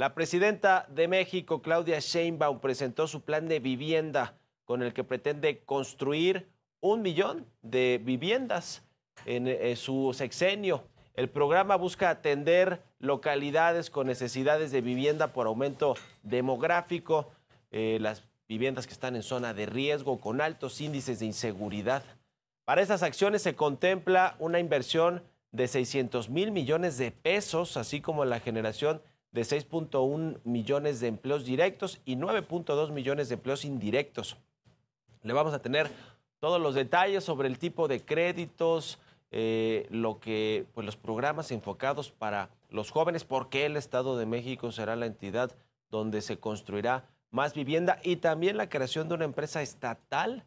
La presidenta de México, Claudia Sheinbaum, presentó su plan de vivienda con el que pretende construir un millón de viviendas en, en su sexenio. El programa busca atender localidades con necesidades de vivienda por aumento demográfico, eh, las viviendas que están en zona de riesgo con altos índices de inseguridad. Para estas acciones se contempla una inversión de 600 mil millones de pesos, así como la generación de 6.1 millones de empleos directos y 9.2 millones de empleos indirectos. Le vamos a tener todos los detalles sobre el tipo de créditos, eh, lo que, pues los programas enfocados para los jóvenes, porque el Estado de México será la entidad donde se construirá más vivienda y también la creación de una empresa estatal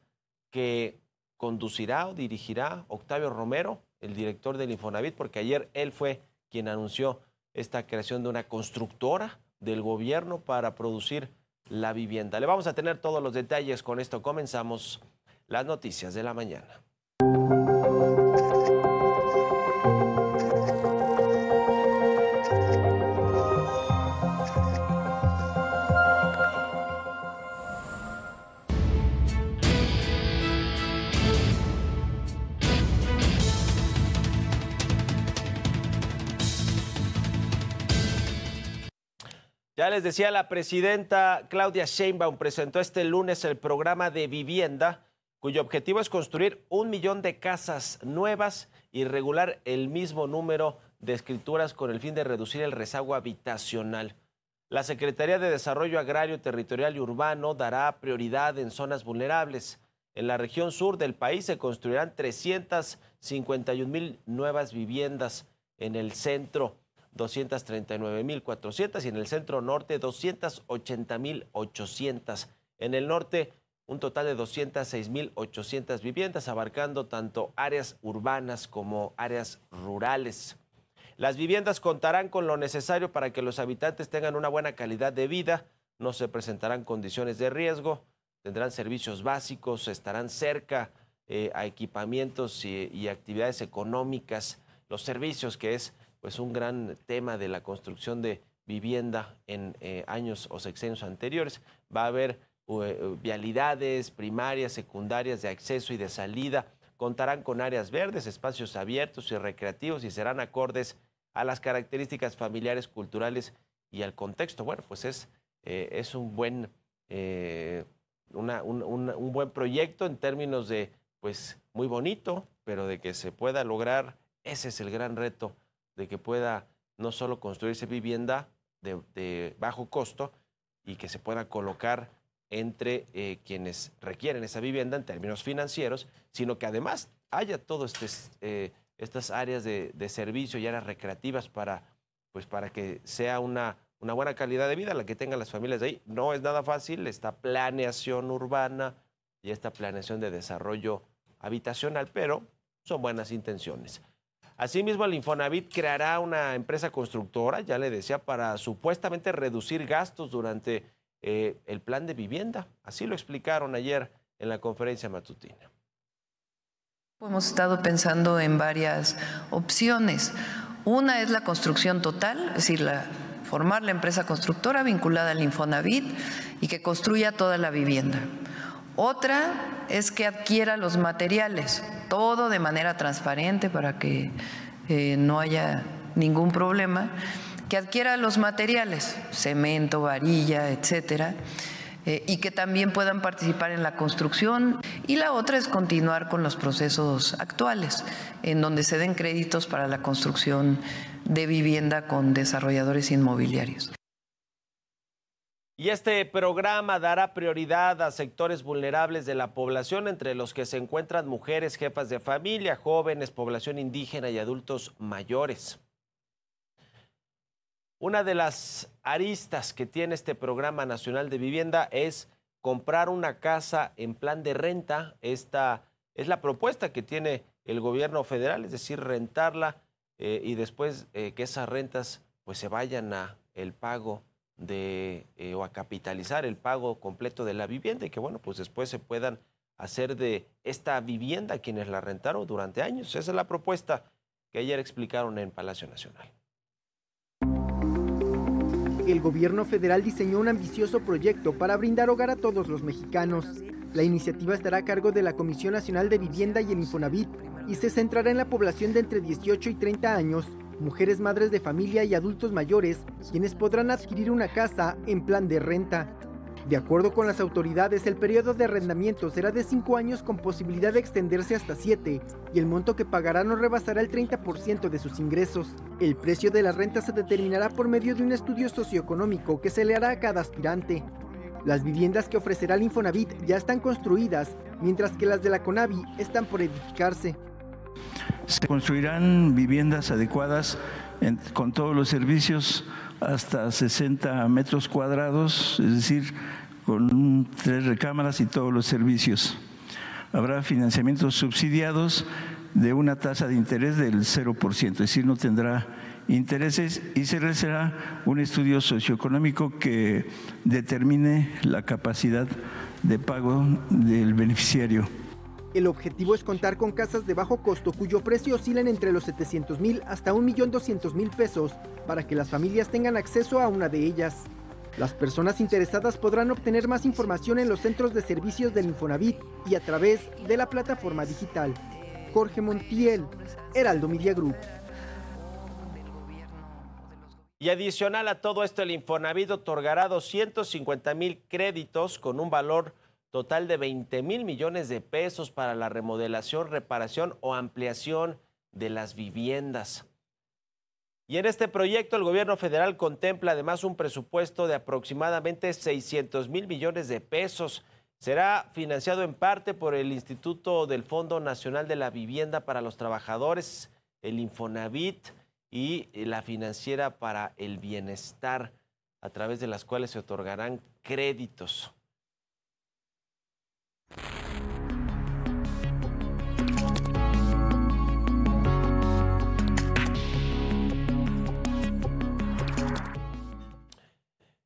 que conducirá o dirigirá Octavio Romero, el director del Infonavit, porque ayer él fue quien anunció esta creación de una constructora del gobierno para producir la vivienda. Le vamos a tener todos los detalles. Con esto comenzamos las noticias de la mañana. Ya les decía, la presidenta Claudia Sheinbaum presentó este lunes el programa de vivienda, cuyo objetivo es construir un millón de casas nuevas y regular el mismo número de escrituras con el fin de reducir el rezago habitacional. La Secretaría de Desarrollo Agrario, Territorial y Urbano dará prioridad en zonas vulnerables. En la región sur del país se construirán 351 mil nuevas viviendas en el centro. 239.400 y en el centro norte 280.800. En el norte un total de 206.800 viviendas abarcando tanto áreas urbanas como áreas rurales. Las viviendas contarán con lo necesario para que los habitantes tengan una buena calidad de vida, no se presentarán condiciones de riesgo, tendrán servicios básicos, estarán cerca eh, a equipamientos y, y actividades económicas, los servicios que es pues un gran tema de la construcción de vivienda en eh, años o sexenios anteriores. Va a haber uh, vialidades primarias, secundarias de acceso y de salida. Contarán con áreas verdes, espacios abiertos y recreativos y serán acordes a las características familiares, culturales y al contexto. Bueno, pues es, eh, es un, buen, eh, un, un, un buen proyecto en términos de, pues muy bonito, pero de que se pueda lograr, ese es el gran reto de que pueda no solo construirse vivienda de, bajo costo y que se pueda colocar entre eh, quienes requieren esa vivienda en términos financieros, sino que además haya todas este, eh, estas áreas de, de, servicio y áreas recreativas para, pues para que sea una, una buena calidad de vida la que tengan las familias ahí. No es nada fácil esta planeación urbana y esta planeación de desarrollo habitacional, pero son buenas intenciones. Asimismo, el Infonavit creará una empresa constructora, ya le decía, para supuestamente reducir gastos durante eh, el plan de vivienda. Así lo explicaron ayer en la conferencia matutina. Hemos estado pensando en varias opciones. Una es la construcción total, es decir, la, formar la empresa constructora vinculada al Infonavit y que construya toda la vivienda. Otra es que adquiera los materiales, todo de manera transparente para que eh, no haya ningún problema, que adquiera los materiales, cemento, varilla, etcétera. Eh, y que también puedan participar en la construcción. Y la otra es continuar con los procesos actuales, en donde se den créditos para la construcción de vivienda con desarrolladores inmobiliarios. Y este programa dará prioridad a sectores vulnerables de la población, entre los que se encuentran mujeres, jefas de familia, jóvenes, población indígena y adultos mayores. Una de las aristas que tiene este programa nacional de vivienda es comprar una casa en plan de renta. Esta es la propuesta que tiene el gobierno federal, es decir, rentarla eh, y después eh, que esas rentas pues se vayan a el pago de eh, o a capitalizar el pago completo de la vivienda y que bueno, pues después se puedan hacer de esta vivienda quienes la rentaron durante años. Esa es la propuesta que ayer explicaron en Palacio Nacional. El gobierno federal diseñó un ambicioso proyecto para brindar hogar a todos los mexicanos. La iniciativa estará a cargo de la Comisión Nacional de Vivienda y el Infonavit y se centrará en la población de entre 18 y 30 años, mujeres madres de familia y adultos mayores, quienes podrán adquirir una casa en plan de renta. De acuerdo con las autoridades, el periodo de arrendamiento será de 5 años con posibilidad de extenderse hasta 7 y el monto que pagará no rebasará el 30% de sus ingresos. El precio de la renta se determinará por medio de un estudio socioeconómico que se le hará a cada aspirante. Las viviendas que ofrecerá el Infonavit ya están construidas, mientras que las de la Conavi están por edificarse. Se construirán viviendas adecuadas con todos los servicios hasta 60 metros cuadrados, es decir, con tres recámaras y todos los servicios. Habrá financiamientos subsidiados de una tasa de interés del 0%, es decir, no tendrá intereses y se realizará un estudio socioeconómico que determine la capacidad de pago del beneficiario. El objetivo es contar con casas de bajo costo cuyo precio oscilen entre los 700 mil hasta 1.200.000 pesos para que las familias tengan acceso a una de ellas. Las personas interesadas podrán obtener más información en los centros de servicios del Infonavit y a través de la plataforma digital. Jorge Montiel, Heraldo Media Group. Y adicional a todo esto, el Infonavit otorgará 250 mil créditos con un valor total de 20 mil millones de pesos para la remodelación, reparación o ampliación de las viviendas. Y en este proyecto el gobierno federal contempla además un presupuesto de aproximadamente 600 mil millones de pesos. Será financiado en parte por el Instituto del Fondo Nacional de la Vivienda para los Trabajadores, el Infonavit y la Financiera para el Bienestar, a través de las cuales se otorgarán créditos.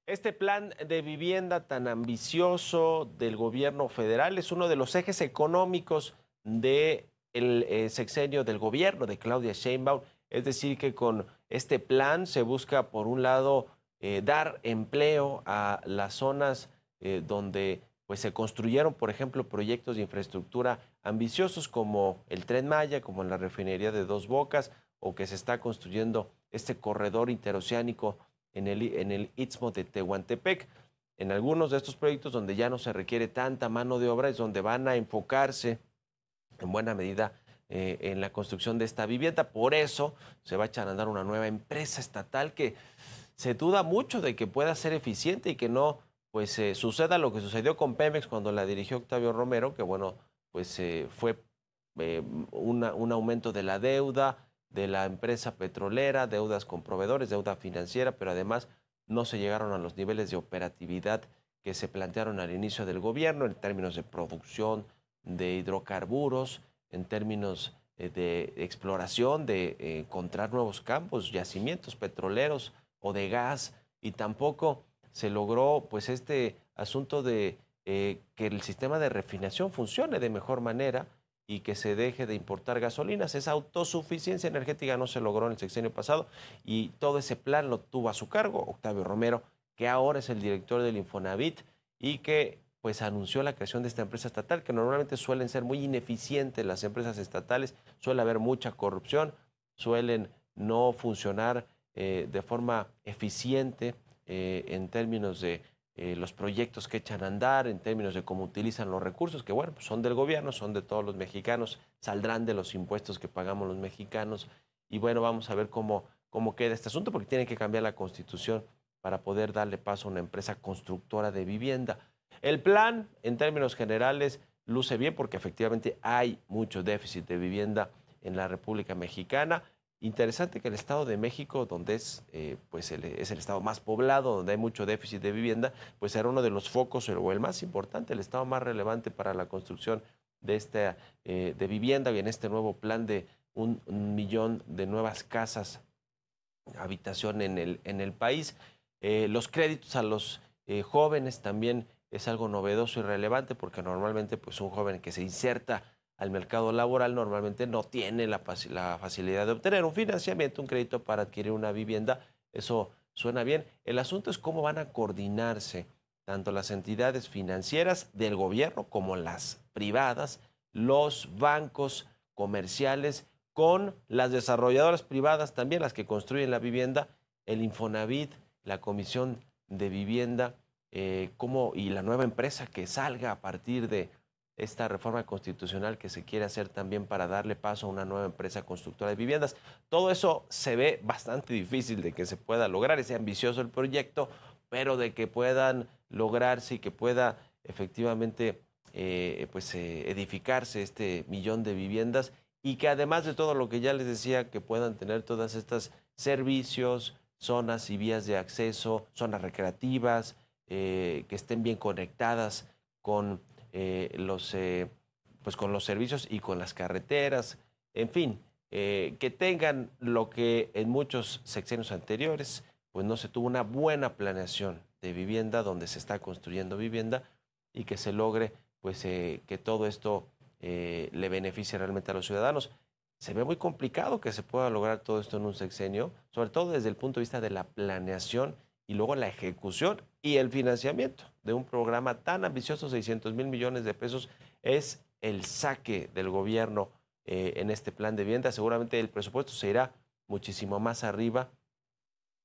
Este plan de vivienda tan ambicioso del gobierno federal es uno de los ejes económicos del eh, sexenio del gobierno de Claudia Sheinbaum. Es decir, que con este plan se busca, por un lado, eh, dar empleo a las zonas eh, donde pues se construyeron, por ejemplo, proyectos de infraestructura ambiciosos como el Tren Maya, como la refinería de Dos Bocas, o que se está construyendo este corredor interoceánico en el, en el Istmo de Tehuantepec. En algunos de estos proyectos donde ya no se requiere tanta mano de obra es donde van a enfocarse en buena medida eh, en la construcción de esta vivienda. Por eso se va a echar a andar una nueva empresa estatal que se duda mucho de que pueda ser eficiente y que no pues eh, suceda lo que sucedió con Pemex cuando la dirigió Octavio Romero, que bueno, pues eh, fue eh, un aumento de la deuda de la empresa petrolera, deudas con proveedores, deuda financiera, pero además no se llegaron a los niveles de operatividad que se plantearon al inicio del gobierno en términos de producción de hidrocarburos, en términos de exploración, de encontrar nuevos campos, yacimientos petroleros o de gas, y tampoco se logró pues este asunto de eh, que el sistema de refinación funcione de mejor manera y que se deje de importar gasolinas. Esa autosuficiencia energética no se logró en el sexenio pasado y todo ese plan lo tuvo a su cargo Octavio Romero, que ahora es el director del Infonavit y que pues anunció la creación de esta empresa estatal, que normalmente suelen ser muy ineficientes las empresas estatales, suele haber mucha corrupción, suelen no funcionar eh, de forma eficiente eh, en términos de eh, los proyectos que echan a andar, en términos de cómo utilizan los recursos, que bueno, pues son del gobierno, son de todos los mexicanos, saldrán de los impuestos que pagamos los mexicanos. Y bueno, vamos a ver cómo, cómo queda este asunto, porque tiene que cambiar la constitución para poder darle paso a una empresa constructora de vivienda. El plan, en términos generales, luce bien porque efectivamente hay mucho déficit de vivienda en la República Mexicana. Interesante que el Estado de México, donde es, eh, pues es el estado más poblado, donde hay mucho déficit de vivienda, pues era uno de los focos o el más importante, el estado más relevante para la construcción de, esta, eh, de vivienda y en este nuevo plan de un, millón de nuevas casas, habitación en el, en el país. Eh, los créditos a los jóvenes también es algo novedoso y relevante porque normalmente pues un joven que se inserta al mercado laboral normalmente no tiene la, facilidad de obtener un financiamiento, un crédito para adquirir una vivienda. Eso suena bien. El asunto es cómo van a coordinarse tanto las entidades financieras del gobierno como las privadas, los bancos comerciales, con las desarrolladoras privadas también, las que construyen la vivienda, el Infonavit, la Comisión de Vivienda, eh, y la nueva empresa que salga a partir de esta reforma constitucional que se quiere hacer también para darle paso a una nueva empresa constructora de viviendas. Todo eso se ve bastante difícil de que se pueda lograr, es ambicioso el proyecto, pero de que puedan lograrse y que pueda efectivamente eh, pues, eh, edificarse este millón de viviendas y que además de todo lo que ya les decía, que puedan tener todas estas servicios, zonas y vías de acceso, zonas recreativas, eh, que estén bien conectadas con los pues con los servicios y con las carreteras, en fin, que tengan lo que en muchos sexenios anteriores pues no se tuvo una buena planeación de vivienda donde se está construyendo vivienda y que se logre pues eh, que todo esto eh, le beneficie realmente a los ciudadanos. Se ve muy complicado que se pueda lograr todo esto en un sexenio, sobre todo desde el punto de vista de la planeación y luego la ejecución y el financiamiento de un programa tan ambicioso, 600 mil millones de pesos, es el saque del gobierno eh, en este plan de vivienda. Seguramente el presupuesto se irá muchísimo más arriba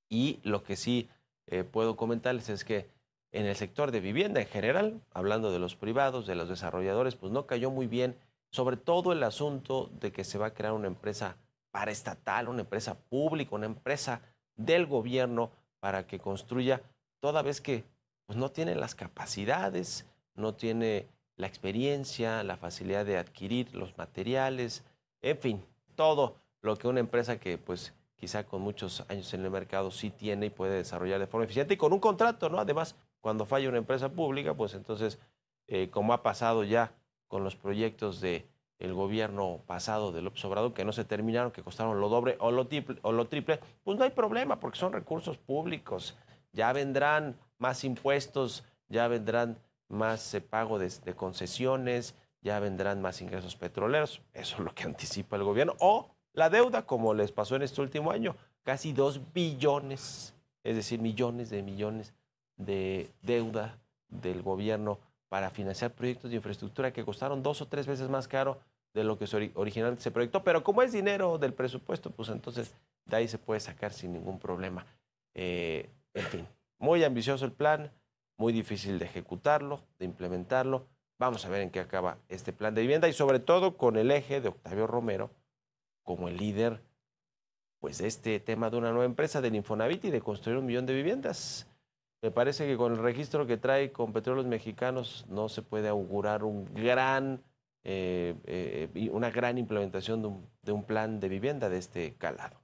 y lo que sí eh, puedo comentarles es que en el sector de vivienda en general, hablando de los privados, de los desarrolladores, pues no cayó muy bien, sobre todo el asunto de que se va a crear una empresa paraestatal, una empresa pública, una empresa del gobierno para que construya, toda vez que pues, no tiene las capacidades, no tiene la experiencia, la facilidad de adquirir los materiales, en fin, todo lo que una empresa que pues quizá con muchos años en el mercado sí tiene y puede desarrollar de forma eficiente y con un contrato, ¿no? Además, cuando falla una empresa pública, pues entonces, eh, como ha pasado ya con los proyectos de el gobierno pasado de López Obrador que no se terminaron, que costaron lo doble o lo, triple, o lo triple, pues no hay problema porque son recursos públicos. Ya vendrán más impuestos, ya vendrán más eh, pago de, de, concesiones, ya vendrán más ingresos petroleros. Eso es lo que anticipa el gobierno. O la deuda, como les pasó en este último año, casi dos billones, es decir, millones de millones de deuda del gobierno para financiar proyectos de infraestructura que costaron dos o tres veces más caro de lo que originalmente se proyectó. Pero como es dinero del presupuesto, pues entonces de ahí se puede sacar sin ningún problema. Eh, en fin, muy ambicioso el plan, muy difícil de ejecutarlo, de implementarlo. Vamos a ver en qué acaba este plan de vivienda y sobre todo con el eje de Octavio Romero, como el líder pues de este tema de una nueva empresa del Infonavit y de construir un millón de viviendas. Me parece que con el registro que trae con petróleos mexicanos no se puede augurar un gran, eh, eh, una gran implementación de un, de un plan de vivienda de este calado.